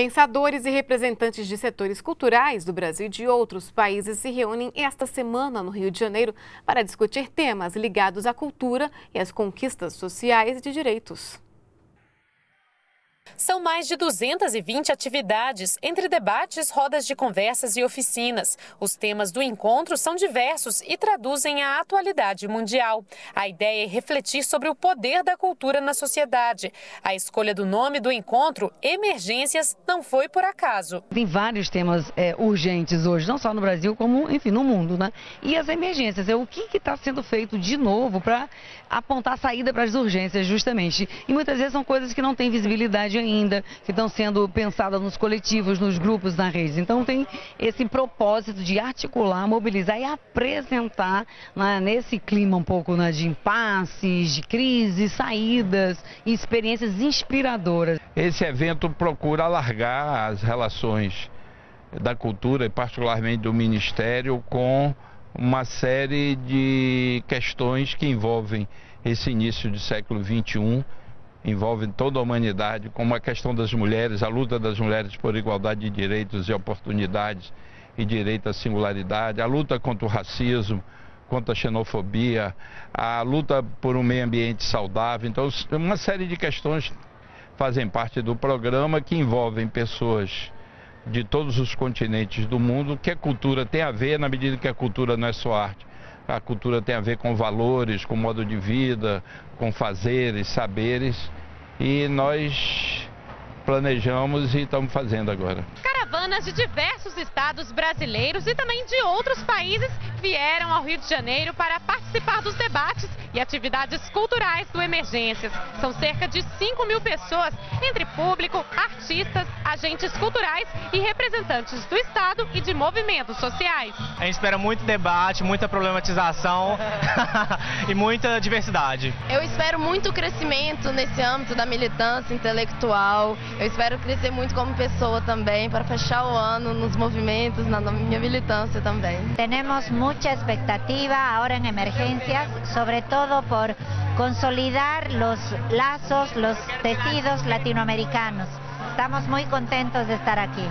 Pensadores e representantes de setores culturais do Brasil e de outros países se reúnem esta semana no Rio de Janeiro para discutir temas ligados à cultura e às conquistas sociais e de direitos. São mais de 220 atividades, entre debates, rodas de conversas e oficinas. Os temas do encontro são diversos e traduzem a atualidade mundial. A ideia é refletir sobre o poder da cultura na sociedade. A escolha do nome do encontro, Emergências, não foi por acaso. Tem vários temas é, urgentes hoje, não só no Brasil, como, enfim, no mundo, né? E as emergências, é o que está sendo feito de novo para apontar saída para as urgências, justamente. E muitas vezes são coisas que não têm visibilidade ainda, que estão sendo pensadas nos coletivos, nos grupos, na rede. Então tem esse propósito de articular, mobilizar e apresentar né, nesse clima um pouco né, de impasses, de crises, saídas e experiências inspiradoras. Esse evento procura alargar as relações da cultura e particularmente do Ministério com uma série de questões que envolvem esse início do século XXI, envolvem toda a humanidade, como a questão das mulheres, a luta das mulheres por igualdade de direitos e oportunidades e direito à singularidade, a luta contra o racismo, contra a xenofobia, a luta por um meio ambiente saudável. Então, uma série de questões fazem parte do programa que envolvem pessoas de todos os continentes do mundo, que a cultura tem a ver, na medida que a cultura não é só arte. A cultura tem a ver com valores, com modo de vida, com fazeres, saberes. E nós planejamos e estamos fazendo agora. Caravanas de diversos estados brasileiros e também de outros países vieram ao Rio de Janeiro para participar dos debates e atividades culturais do Emergências. São cerca de 5 mil pessoas, entre público, artistas, agentes culturais e representantes do Estado e de movimentos sociais. A gente espera muito debate, muita problematização e muita diversidade. Eu espero muito crescimento nesse âmbito da militância intelectual. Eu espero crescer muito como pessoa também para fechar o ano nos movimentos, na minha militância também. Temos muita expectativa agora em emergências, sobretudo por consolidar os laços, os tecidos latino-americanos. Estamos muy contentos de estar aquí.